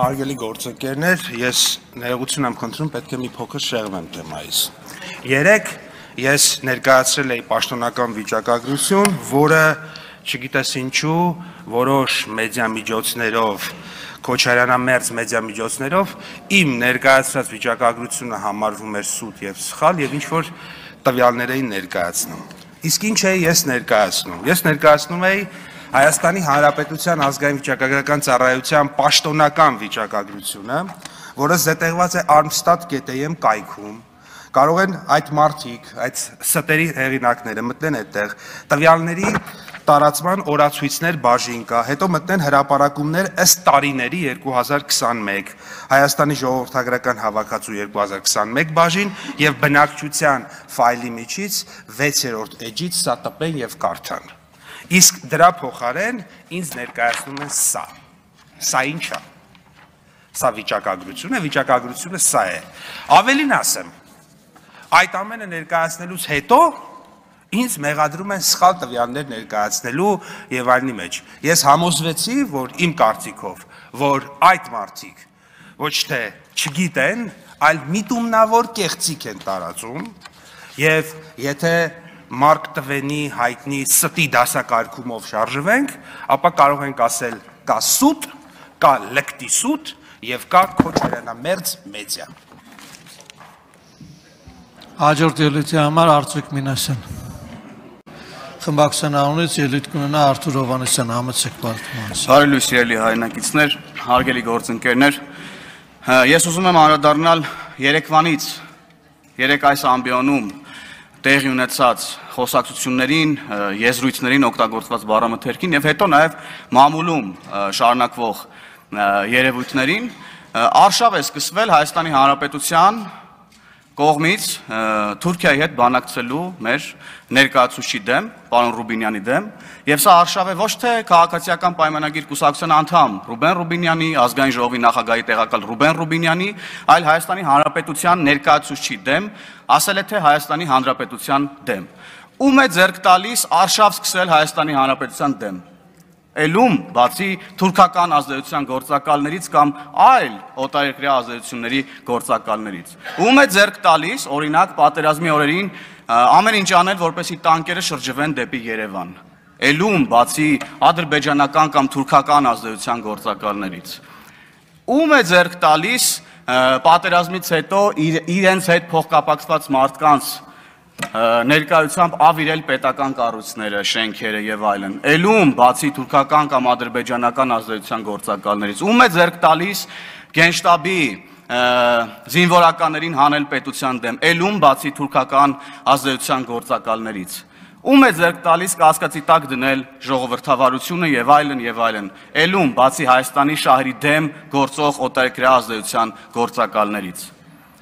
Հարգելի գործընկերներ, ես ներողություն եմ խնդրում, պետք է մի փոքր շեղվեմ թեմայից։ Երեք ես ներկայացրել էի պաշտոնական վիճակագրություն, որը չգիտես ինչու որոշ մեդիա միջոցներով Քոչարյանամերձ մեդիա միջոցներով իմ ներկայացրած վիճակագրությունը համարվում էր սուտ եւ սխալ եւ ինչ որ տվյալներ էին ներկայացնում։ Իսկ ինչ է ես ներկայացնում։ Ես ներկայացնում էի Հայաստանի Հանրապետության ազգային վիճակագրական ծառայության պաշտոնական վիճակագրությունը, որը զետեղված է armstat.am կայքում, կարող են այդ մարդիկ, այդ ստերի հեղինակները մտնեն այդտեղ, տվյալների տարածման օրացույցներ բաժին կա, հետո մտնեն հրաապարակումներ ըստ տարիների 2021, Հայաստանի ժողովրդագրական հավաքածու 2021 բաժին եւ բնակչության ֆայլի միջից 6-րդ էջից սա տպեն եւ կարդան։ Իսկ դրա փոխարեն ինձ ներկայացնում են սա։ Սա ի՞նչ է։ Սա վիճակագրություն է, վիճակագրությունը սա է։ Ավելին ասեմ, այդ ամենը ներկայացնելուց հետո ինձ մեղադրում են սխալ տվյալներ ներկայացնելու եւ այլնի մեջ։ Ես համոզվեցի, որ իմ կարծիքով, որ այդ մարդիկ ոչ թե չգիտեն, այլ միտումնավոր կեղծիք են տարածում եւ եթե Մարկ Տվենի հայտնի ստի դասակարգումով շարժվենք, ապա կարող ենք ասել կա սուտ, կա լկտի սուտ եւ կա քոչարանամերձ մեդիա։ Հաջորդ ելույթի համար Արծուկ Մինասյան։ Խմբակցության անունից ելույթ կունենա Արթուր Հովանեսյան, համեցեք Բարտմանս։ Բարի լույս ելի հայրենակիցներ, հարգելի գործընկերներ։ Ես ուզում եմ անդրադառնալ Երևանից, երեք այս ամբիոնում տեղի ունեցած խոսակցություններին, եզրույթներին օգտագործված բառամթերքին եւ հետո նաեւ մամուլում շարունակվող երևույթներին արշավ է սկսվել Հայաստանի Հանրապետության կողմից Թուրքիայի հետ բանակցելու մեր ներկայացուցիչի դեմ, պարոն Ռուբինյանի դեմ, եւ սա արշավ է ոչ թե քաղաքացիական պայմանագիր կուսակցության անդամ Ռուբեն Ռուբինյանի, ազգային ժողովի նախագահի տեղակալ Ռուբեն Ռուբինյանի, այլ Հայաստանի Հանրապետության ներկայացուցիչի դեմ, ասել է թե Հայաստանի Հանրապետության դեմ։ Ում է ձեռք տալիս արշավ սկսել Հայաստանի Հանրապետության դեմ ելում բացի թուրքական ազդեցության գործակալներից կամ այլ օտարերկրյա ազդեցությունների գործակալներից։ Ում է ձեռք տալիս, օրինակ, պատերազմի օրերին ամեն ինչ անել, որպեսի տանկերը շրջվեն դեպի Երևան։ Ելում բացի ադրբեջանական կամ թուրքական ազդեցության գործակալներից։ Ում է ձեռք տալիս պատերազմից հետո իր, իրենց հետ փոխկապակցված մարդկանց ներկայությամբ ավիրել պետական կառույցները, շենքերը եւ այլն։ Էլում բացի թուրքական կամ ադրբեջանական ազդեցության գործակալներից ում է ձեռք տալիս գենշտաբի զինվորականներին հանել պետության դեմ, էլում բացի թուրքական ազդեցության գործակալներից։ Ում է ձեռք տալիս կասկածի տակ դնել ժողովրդավարությունը եւ այլն եւ այլն։ Էլում բացի Հայաստանի շահերի դեմ գործող օտարերկրյա ազդեցության գործակալներից։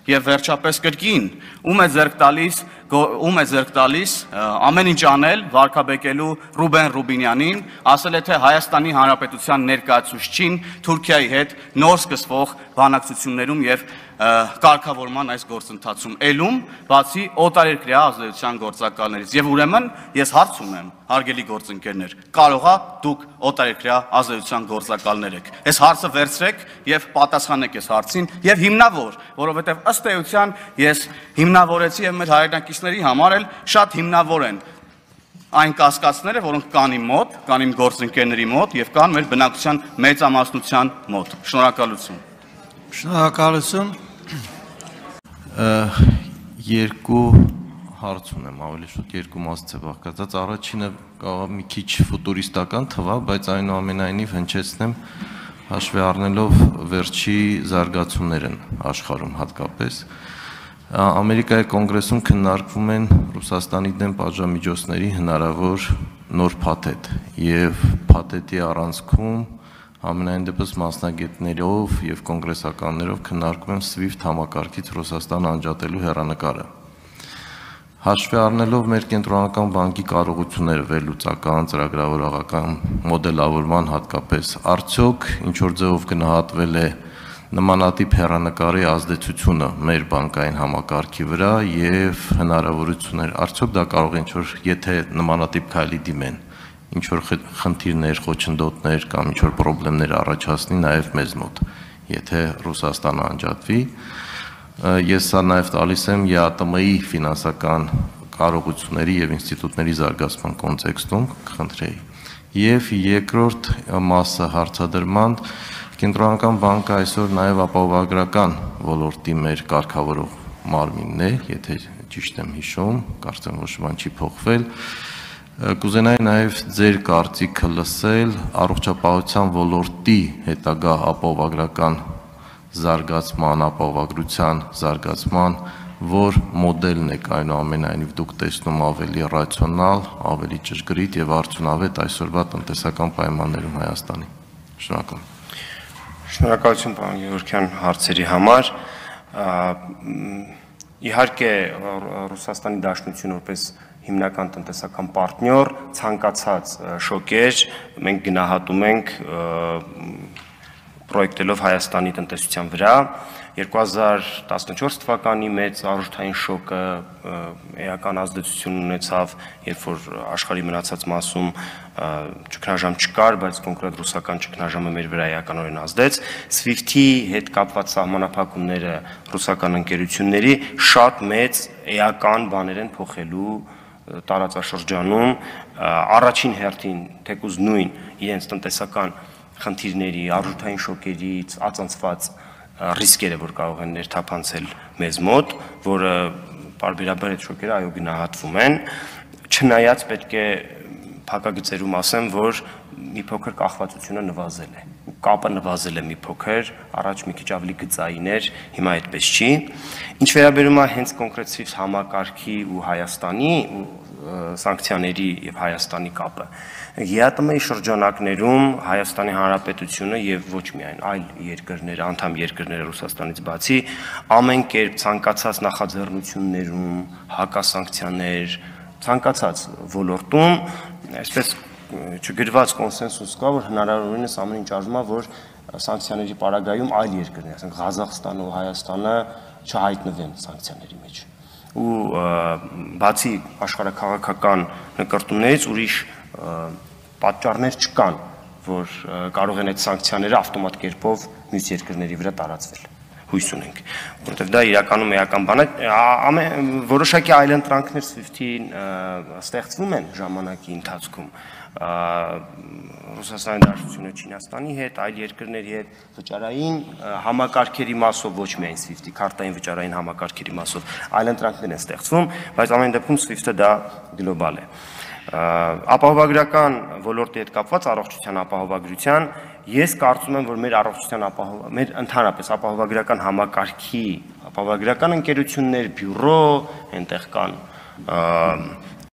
Եվ վերջապես կրկին, ում է ձեռք տալիս ում է ձեռք տալիս ամեն ինչ անել վարկաբեկելու Ռուբեն Ռուբինյանին, ասել է թե Հայաստանի Հանրապետության ներկայացուցչին Թուրքիայի հետ նոր սկսվող բանակցություններում եւ կարգավորման այս գործընթացում ելում, բացի օտարերկրյա ազդեցության գործակալներից։ Եվ ուրեմն ես հարց ունեմ, հարգելի գործընկերներ, կարողա դուք օտարերկրյա ազդեցության գործակալներ եք։ Այս հարցը վերցրեք եւ պատասխանեք այս հարցին եւ հիմնավոր, որովհետեւ ըստ էության ես հիմնավորեցի եւ մեր հայրենակիցների համար էլ շատ հիմնավոր են այն կասկածները, որոնք կան իմ մոտ, կան իմ գործընկերների մոտ եւ կան մեր բնակության մեծամասնության մոտ։ Շնորհակալություն։ Շնորհակալություն երկու հարց ունեմ, ավելի շուտ երկու մասից է բաղկացած։ Առաջինը կարող մի քիչ ֆուտուրիստական թվա, բայց այնուամենայնիվ հնչեցնեմ հաշվի առնելով վերջի զարգացումներն աշխարհում հատկապես։ Ամերիկայի կոնգրեսում քննարկվում են Ռուսաստանի դեմ պատժամիջոցների հնարավոր նոր փաթեթ եւ փաթեթի առանցքում Ամենայն դեպս մասնագետներով եւ կոնգրեսականներով քննարկում եմ SWIFT համակարգից Ռուսաստան անջատելու հերանեկարը։ Հաշվի առնելով մեր կենտրոնական բանկի կարողությունները վերլուծական, ծրագրավորողական մոդելավորման հատկապես, արդյոք ինչ որ ձևով գնահատվել է նմանատիպ հերանեկարի ազդեցությունը մեր բանկային համակարգի վրա եւ հնարավորություններ, արդյոք դա կարող է ինչ որ եթե նմանատիպ քայլի դիմեն ինչ որ խնդիրներ, խոչընդոտներ կամ ինչ որ խնդիրներ առաջացնի նաև մեզ մոտ։ եթե Ռուսաստանը անջատվի։ Ես սա նաև տալիս եմ ԵԱՏՄ-ի ֆինանսական կարողությունների եւ ինստիտուտների զարգացման կոնտեքստում, կխնդրեի։ Եվ երկրորդ մասը հարցադրման Կենտրոնական բանկը այսօր նաև ապահովագրական ոլորտի մեր կարգավորող մարմինն է, եթե ճիշտ եմ հիշում, կարծեմ ոչ բան չի փոխվել։ Կուզենայի նաև ձեր կարծիքը լսել առողջապահության ոլորտի հետագա ապահովագրական զարգացման, ապահովագրության զարգացման, որ մոդելն է այնուամենայնիվ դուք տեսնում ավելի ռացիոնալ, ավելի ճշգրիտ եւ արդյունավետ այսօրվա տնտեսական պայմաններում Հայաստանի։ Շնորհակալ։ Շնորհակալություն պարոն Գևորգյան հարցերի համար։ Իհարկե Ռուսաստանի Դաշնությունը որպես հիմնական տնտեսական պարտնյոր ցանկացած շոկեր մենք գնահատում ենք պրոյեկտելով Հայաստանի տնտեսության վրա 2014 թվականի մեծ արժութային շոկը էական ազդեցություն ունեցավ, երբ որ աշխարհի մնացած մասում ճգնաժամ չկար, բայց կոնկրետ ռուսական ճգնաժամը մեր վրա էականորեն ազդեց։ SWIFT-ի հետ կապված սահմանափակումները ռուսական ընկերությունների շատ մեծ էական բաներ են փոխելու տարածաշրջանում առաջին հերթին թեկուզ նույն իրենց տնտեսական խնդիրների, արժութային շոկերից ածանցված ռիսկերը, որ կարող են ներթափանցել մեզ մոտ, որը բարբերաբար այդ շոկերը այո գնահատվում են, չնայած պետք է փակագծերում ասեմ, որ մի փոքր կախվածությունը նվազել է։ Կապը նվազել է մի փոքր, առաջ մի քիչ ավելի գծային էր, հիմա այդպես չի։ Ինչ վերաբերում է հենց կոնկրետ համակարգի ու Հայաստանի ու սանկցիաների եւ Հայաստանի կապը, ԵԱՏՄ-ի շրջանակներում Հայաստանի Հանրապետությունը եւ ոչ միայն այլ երկրներ, անդամ երկրները Ռուսաստանից բացի, ամեն կերպ ցանկացած նախաձեռնություններում, հակասանկցիաներ, ցանկացած ոլորտում, այսպես չգրված կոնսենսուս կա, որ հնարավորինս ամեն ինչ արվում է, որ սանկցիաների պարագայում այլ երկրներ, ասենք Ղազախստանը ու Հայաստանը չհայտնվեն սանկցիաների մեջ ու բացի աշխարհակաղակական նկարտումներից ուրիշ պատճառներ չկան, որ կարող են այդ սանկցիաները ավտոմատ կերպով մյուս երկրների վրա տարածվել հույս ունենք, որովհետև դա իրականում էական բան է, ամեն որոշակի այլընտրանքներ SWIFT-ին ստեղծվում են ժամանակի ընթացքում, Ռուսաստանի Դաշնությունը Չինաստանի հետ, այլ երկրների հետ վճարային համակարգերի մասով ոչ միայն SWIFT-ի քարտային վճարային համակարգերի մասով այլընտրանքներ են ստեղծվում, բայց ամեն դեպքում SWIFT-ը դա գլոբալ է ապահովագրական ոլորտի հետ կապված առողջության ապահովագրության ես կարծում եմ որ մեր առողջության ապահով մեր ընդհանրապես ապահովագրական համակարգի ապահովագրական ընկերություններ, բյուրո, այնտեղ կան